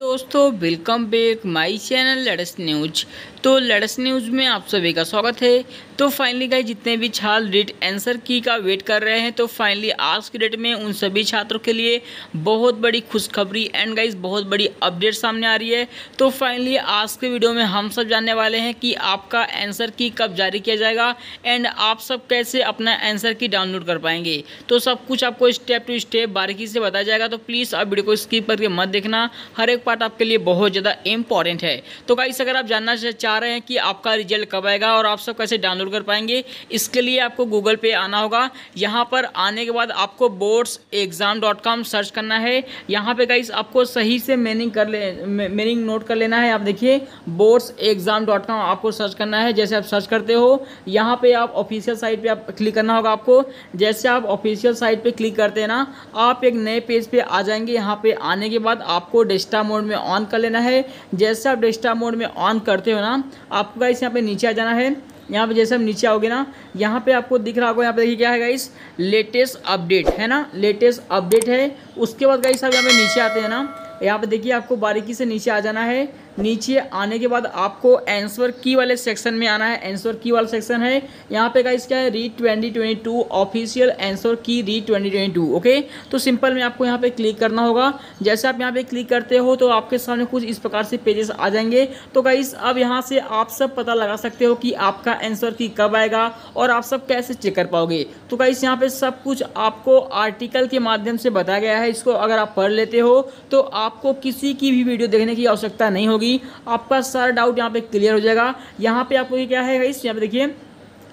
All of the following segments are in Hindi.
दोस्तों वेलकम बैक माय चैनल लड़स न्यूज़। तो लड़स न्यूज़ में आप सभी का स्वागत है। तो फाइनली गाइस जितने भी छात्र डेट आंसर की का वेट कर रहे हैं तो फाइनली आज की डेट में उन सभी छात्रों के लिए बहुत बड़ी खुशखबरी एंड गाइस बहुत बड़ी अपडेट सामने आ रही है। तो फाइनली आज के वीडियो में हम सब जानने वाले हैं कि आपका आंसर की कब जारी किया जाएगा एंड आप सब कैसे अपना आंसर की डाउनलोड कर पाएँगे। तो सब कुछ आपको स्टेप टू स्टेप बारीकी से बताया जाएगा तो प्लीज़ आप वीडियो को स्किप करके मत देखना। हर एक पार्ट आपके लिए बहुत ज़्यादा इंपॉर्टेंट है। तो गाइस अगर आप जानना चाह रहे हैं कि आपका रिज़ल्ट कब आएगा और आप सब कैसे डाउनलोड कर पाएँगे, इसके लिए आपको गूगल पे आना होगा। यहाँ पर आने के बाद आपको boards exam dot com search करना है। यहाँ पे गाइस आपको सही से मीनिंग कर ले मीनिंग नोट कर लेना है। आप देखिए बोर्ड्स एग्ज़ाम डॉट कॉम आपको सर्च करना है। जैसे आप सर्च करते हो, यहाँ पे आप ऑफिशियल साइट पे आप क्लिक करना होगा आपको। जैसे आप ऑफिशियल साइट पे क्लिक करते हैं ना, आप एक नए पेज पे आ जाएँगे। यहाँ पे आने के बाद आपको डेस्टा में ऑन कर लेना है। जैसे आप डेस्टा मोड में ऑन करते हो ना, आपको गाइस यहाँ पे नीचे आ जाना है। यहाँ पे जैसे हम नीचे आओगे ना, यहाँ पे आपको दिख रहा होगा, यहाँ पे देखिए क्या है गाइस लेटेस्ट अपडेट है ना? लेटेस्ट अपडेट है। उसके बाद गाइस आप यहाँ पे नीचे आते हैं ना। यहाँ पे देखिए आपको बारीकी से नीचे आ जाना है। नीचे आने के बाद आपको आंसर की वाले सेक्शन में आना है। आंसर की वाला सेक्शन है। यहाँ पे गाइस क्या है? REET 2022 official answer key REET 2022 okay तो सिंपल में आपको यहाँ पे क्लिक करना होगा। जैसे आप यहाँ पे क्लिक करते हो तो आपके सामने कुछ इस प्रकार से पेजेस आ जाएँगे। तो गाइस अब यहाँ से आप सब पता लगा सकते हो कि आपका आंसर की कब आएगा और आप सब कैसे चेक कर पाओगे। तो गाइस यहाँ पे सब कुछ आपको आर्टिकल के माध्यम से बताया गया है। इसको अगर आप पढ़ लेते हो तो आपको किसी की भी वीडियो देखने की आवश्यकता नहीं होगी। आपका सारा डाउट यहाँ पे क्लियर हो जाएगा। यहाँ पे आपको क्या है इस यहाँ पे देखिए।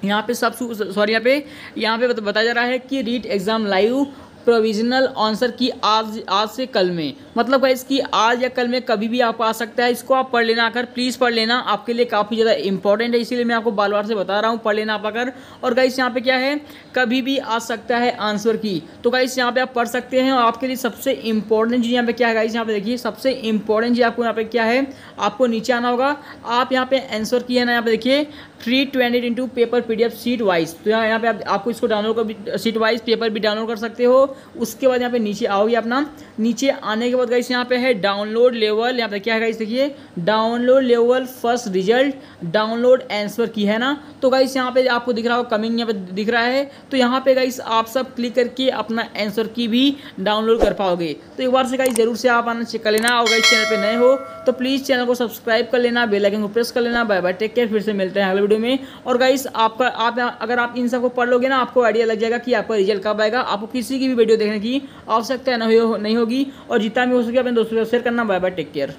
यहाँ पे सब सॉरी यहाँ पे यहाँ पे बताया जा रहा है कि REET exam live provisional answer key आज आज से कल में। मतलब गाइस इसकी आज या कल में कभी भी आप आ सकता है। इसको आप पढ़ लेना आकर प्लीज़ पढ़ लेना आपके लिए काफ़ी ज़्यादा इंपॉर्टेंट है। इसीलिए मैं आपको बार बार से बता रहा हूँ पढ़ लेना आप आकर और गाइस यहाँ पे क्या है? कभी भी आ सकता है आंसर की। तो गाइस यहाँ पे आप पढ़ सकते हैं। और आपके लिए सबसे इंपॉर्टेंट चीज़ यहाँ पे क्या है गाइस यहाँ पे देखिए सबसे इंपॉर्टेंट चीज़ आपको यहाँ पे क्या है? आपको नीचे आना होगा। आप यहाँ पे आंसर की है ना यहाँ पे देखिए three twenty into paper PDF seat wise तो यहाँ यहाँ पे आप, आपको इसको डाउनलोड कर सीट वाइज पेपर भी डाउनलोड कर सकते हो। उसके बाद यहाँ पे नीचे आओगे अपना। नीचे आने के बाद गाइस यहाँ पे है डाउनलोड लेवल यहाँ पे क्या है गाइस देखिए download level first result download answer key है ना? तो गाइस यहाँ पे आपको दिख रहा हो कमिंग यहाँ पे दिख रहा है तो यहाँ पे गाइस आप सब क्लिक करके अपना आंसर की भी डाउनलोड कर पाओगे। तो एक बार से गाइस ज़रूर से आप आना चेक कर लेना, और गाइस चैनल पर नए हो तो प्लीज़ चैनल को सब्सक्राइब कर लेना बेल आइकन को प्रेस कर लेना बाय बाय टेक केयर फिर से मिलते हैं अगले वीडियो में। और गाइस आपका, आप अगर आप इन सबको पढ़ लोगे ना, आपको आइडिया लग जाएगा कि आपका रिज़ल्ट कब आएगा। आपको किसी की भी वीडियो देखने की आवश्यकता नहीं होगी, और जितना भी हो सके अपने दोस्तों को शेयर करना। Bye bye take care